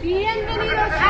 Bienvenidos a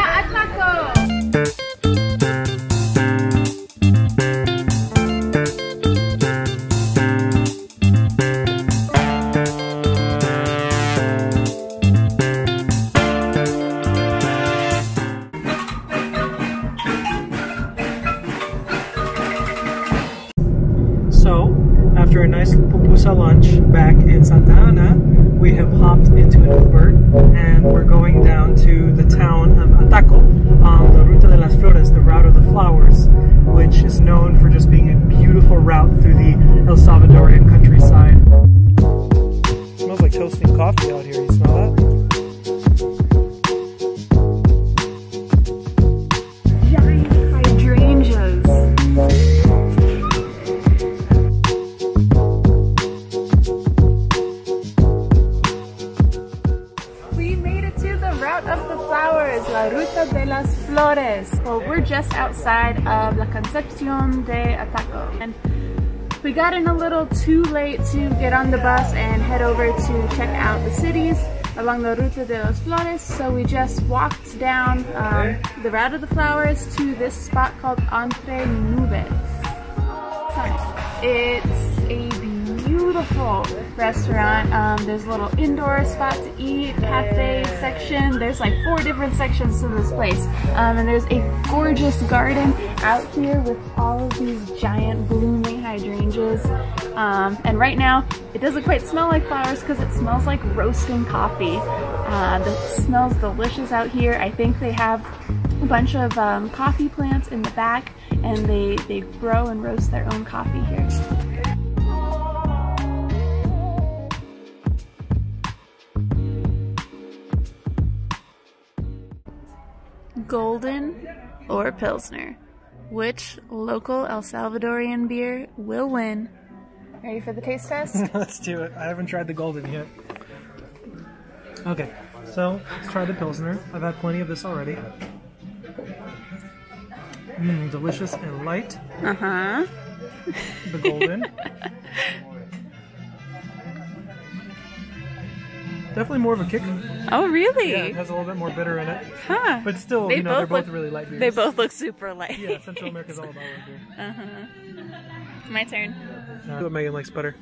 and we're going down to the town of Ataco on the Ruta de las Flores, the route of the flowers, which is known for just being a beautiful route through the El Salvadorian countryside. smells like toasting coffee out here. Of La Concepcion de Ataco. And we got in a little too late to get on the bus and head over to check out the cities along the Ruta de los Flores. So we just walked down um, the route of the flowers to this spot called Entre Nubes. It's a beautiful restaurant. Um, there's a little indoor spot to eat, cafe section. There's like four different sections to this place. Um, and there's a gorgeous garden out here with all of these giant blooming hydrangeas. Um, and right now, it doesn't quite smell like flowers because it smells like roasting coffee. Uh, the smells delicious out here. I think they have a bunch of um, coffee plants in the back and they, they grow and roast their own coffee here. Golden or Pilsner? Which local El Salvadorian beer will win? Ready for the taste test? Let's do it. I haven't tried the golden yet. Okay, so let's try the Pilsner. I've had plenty of this already. Mmm, delicious and light. Uh huh. The golden. Definitely more of a kick. Oh, really? Yeah, it has a little bit more bitter in it. Huh. But still, They you know, they're both both look- really light beers. They both look super light. Yeah, Central America's all about light beer. Uh huh. My turn. Uh, what Megan likes better.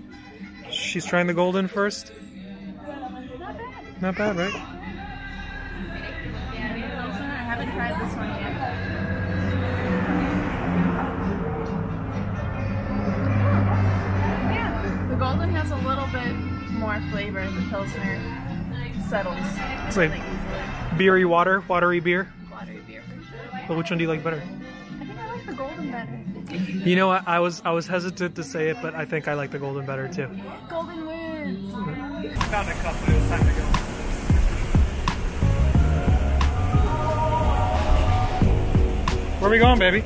She's trying the golden first. Not bad, right? I haven't tried this one yet. Yeah, the golden has a little bit more flavor. Than the pilsner settles. It's like really beery water, watery beer. Watery beer for sure. But which one do you like better? I think I like the golden better. You know, I, I was I was hesitant to say it, but I think I like the golden better too. Golden wins. Found a cup, but it was time to go. Where are we going, baby?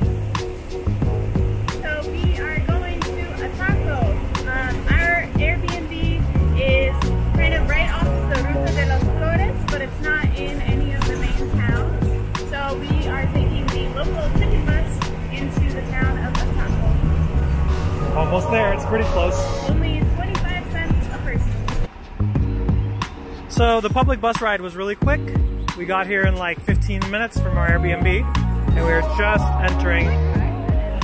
Almost there. It's pretty close. Only 25 cents a person. So the public bus ride was really quick. We got here in like 15 minutes from our Airbnb, and we were just entering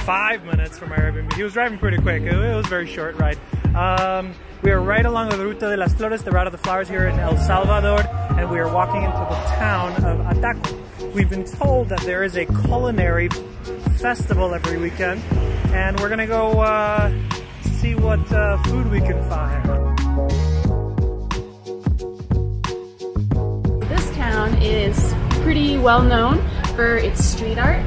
five minutes from our Airbnb. He was driving pretty quick. It, it was a very short ride. Um, we are right along the Ruta de las Flores, the route of the flowers here in El Salvador, and we are walking into the town of Ataco. We've been told that there is a culinary festival every weekend, and we're gonna go uh, see what uh, food we can find. This town is pretty well known for its street art.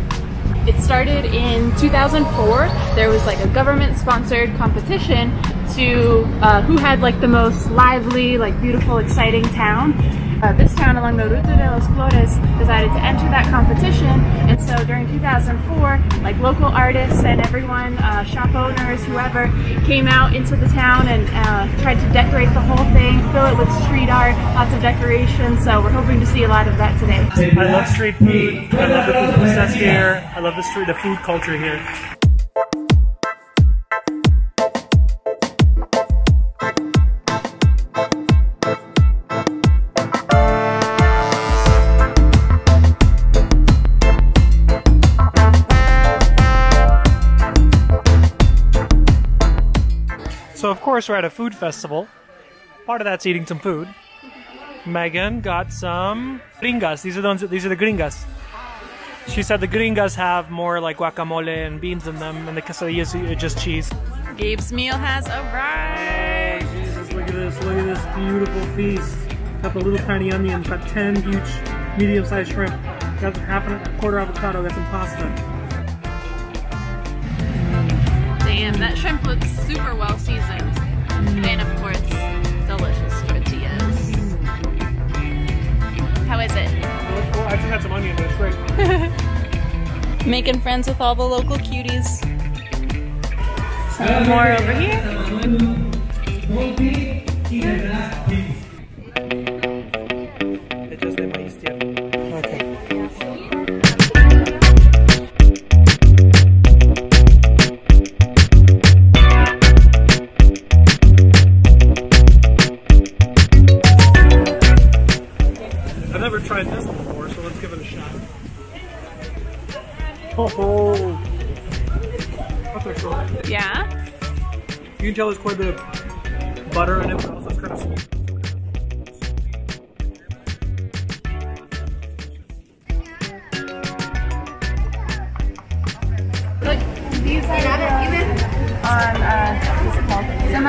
It started in 2004. There was like a government sponsored competition to uh, who had like the most lively, like beautiful, exciting town. Uh, this town along the Ruta de los Flores decided to enter that competition and so during 2004 like local artists and everyone, uh, shop owners, whoever came out into the town and uh, tried to decorate the whole thing, fill it with street art, lots of decorations so we're hoping to see a lot of that today. I love street food. I love the pupusas here. I love the street, the food culture here. Course, we're at a food festival. Part of that's eating some food. Megan got some gringas. These are the ones. These are the gringas. She said the gringas have more like guacamole and beans in them, and the quesadillas are just cheese. Gabe's meal has arrived. Oh, Jesus, look at this. Look at this beautiful feast. Got the little tiny onions, got 10 huge medium-sized shrimp, got half a quarter avocado, got some pasta. Damn, that shrimp looks super well seasoned. Onion, but it's great. Making friends with all the local cuties. Some more over here.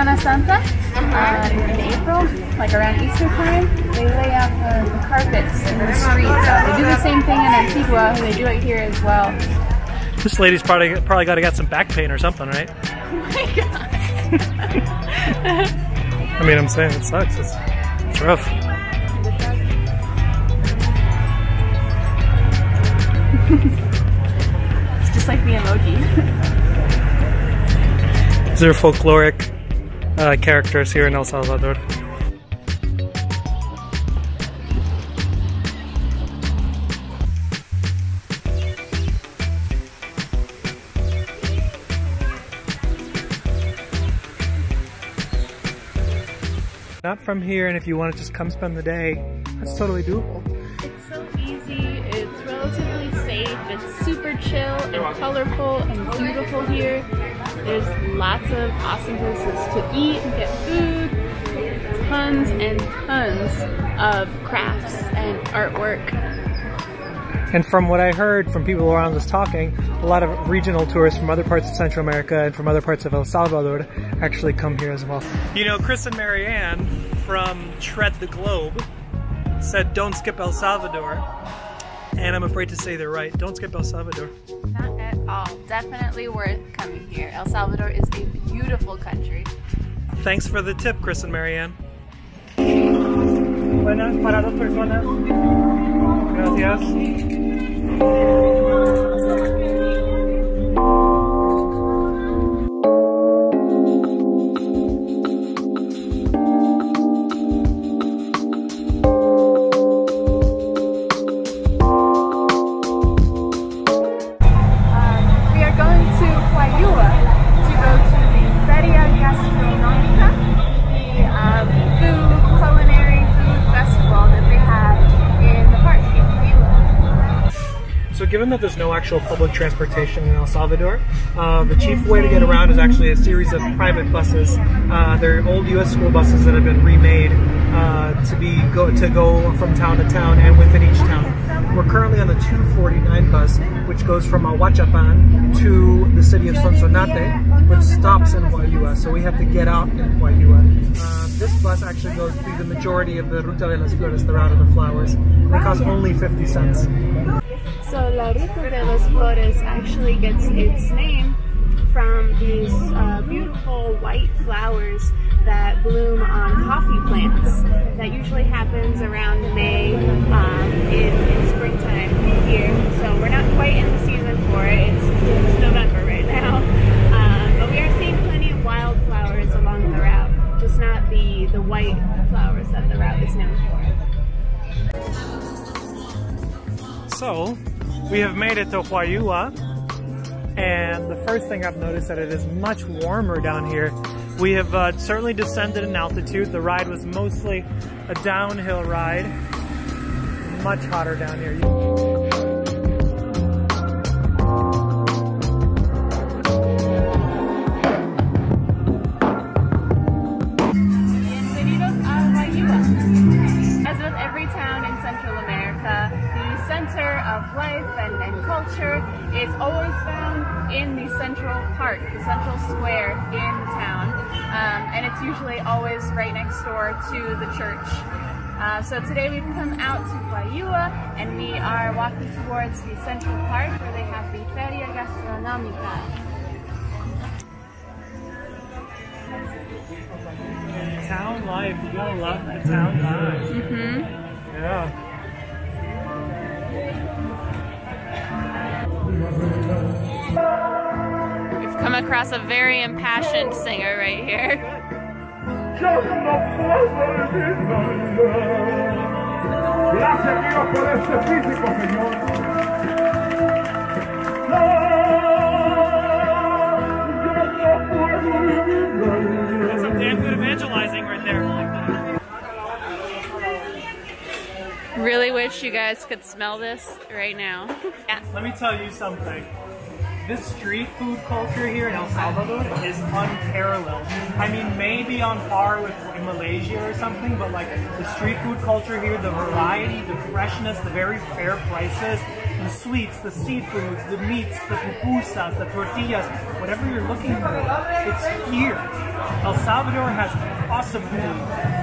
Semana Santa uh, in April, like around Easter time. They lay out the, the carpets in the streets. Uh, they do the same thing in Antigua, and they do it here as well. This lady's probably probably got to get some back pain or something, right? Oh my god. I mean, I'm saying it sucks. It's, it's rough. It's just like the emoji. Is there folkloric uh, characters here in El Salvador. Not from here, and if you want to just come spend the day, that's totally doable. Chill and colorful and beautiful here. There's lots of awesome places to eat and get food, tons and tons of crafts and artwork. And from what I heard from people around us talking, a lot of regional tourists from other parts of Central America and from other parts of El Salvador actually come here as well. You know, Chris and Marianne from Tread the Globe said, don't skip El Salvador. And I'm afraid to say they're right. Don't skip El Salvador. Not at all. Definitely worth coming here. El Salvador is a beautiful country. Thanks for the tip, Chris and Marianne. Buenas para dos personas. Gracias. That there's no actual public transportation in El Salvador, uh, the chief way to get around is actually a series of private buses. Uh, they're old U.S. school buses that have been remade uh, to be go to go from town to town and within each town. We're currently on the 249 bus, which goes from Ahuachapan to the city of Sonsonate, which stops in Juayua. So we have to get out in Juayua. Uh, this bus actually goes through the majority of the Ruta de las Flores, the Route of the Flowers. It costs only 50 cents. So La Ruta de los Flores actually gets its name from these uh, beautiful white flowers that bloom on coffee plants. That usually happens around May um, in, in springtime here. So we're not quite in the season for it. It's, it's November right now. Um, but we are seeing plenty of wildflowers along the route, just not the, the white flowers that the route is known for. So, we have made it to Juayua, and the first thing I've noticed that it is much warmer down here. We have uh, certainly descended in altitude. The ride was mostly a downhill ride. Much hotter down here. Always found in the central park, the central square in town. Um, and it's usually always right next door to the church. Uh, so today we've come out to Juayua and we are walking towards the Central Park where they have the Feria Gastronomica. Town life, you gotta love the town life. Mm-hmm. Yeah. Across a very impassioned singer right here. Gracias Dios por este físico, Señor. That's some damn good evangelizing right there. Really wish you guys could smell this right now. Yeah. Let me tell you something. This street food culture here in El Salvador is unparalleled. I mean, maybe on par with like, Malaysia or something, but like the street food culture here, the variety, the freshness, the very fair prices, the sweets, the seafoods, the meats, the pupusas, the tortillas, whatever you're looking for, it's here. El Salvador has awesome food.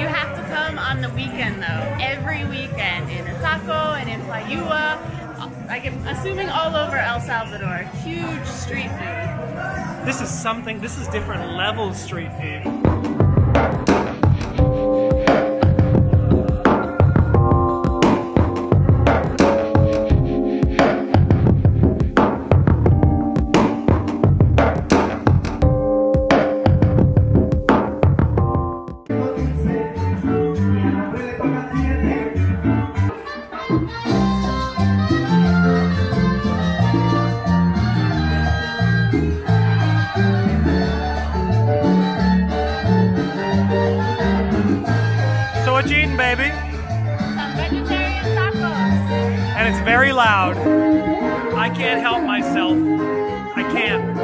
You have to come on the weekend though. Every weekend in Ataco and in Juayua. Like I'm assuming all over El Salvador. Huge street food. This is something, this is different level street food. What you eating, baby? Some vegetarian tacos. And it's very loud. I can't help myself. I can't. A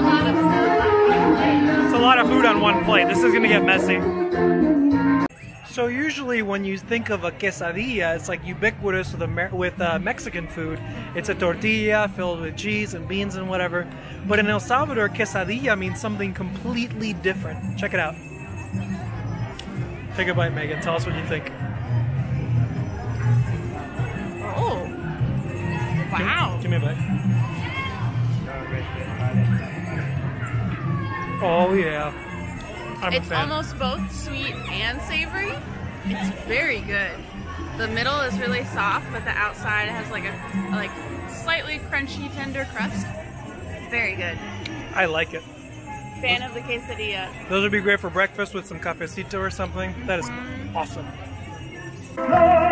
lot of stuff. It's a lot of food on one plate. This is gonna get messy. So usually when you think of a quesadilla, it's like ubiquitous with, Amer- with uh, Mexican food. It's a tortilla filled with cheese and beans and whatever. But in El Salvador, quesadilla means something completely different. Check it out. Take a bite, Megan. Tell us what you think. Oh. Wow. Give me a bite. Oh yeah. I'm a It's fan. almost both sweet and savory. It's very good. The middle is really soft, but the outside has like a like slightly crunchy, tender crust. Very good. I like it. Fan of the quesadilla. Those would be great for breakfast with some cafecito or something. That is mm-hmm. awesome. Oh,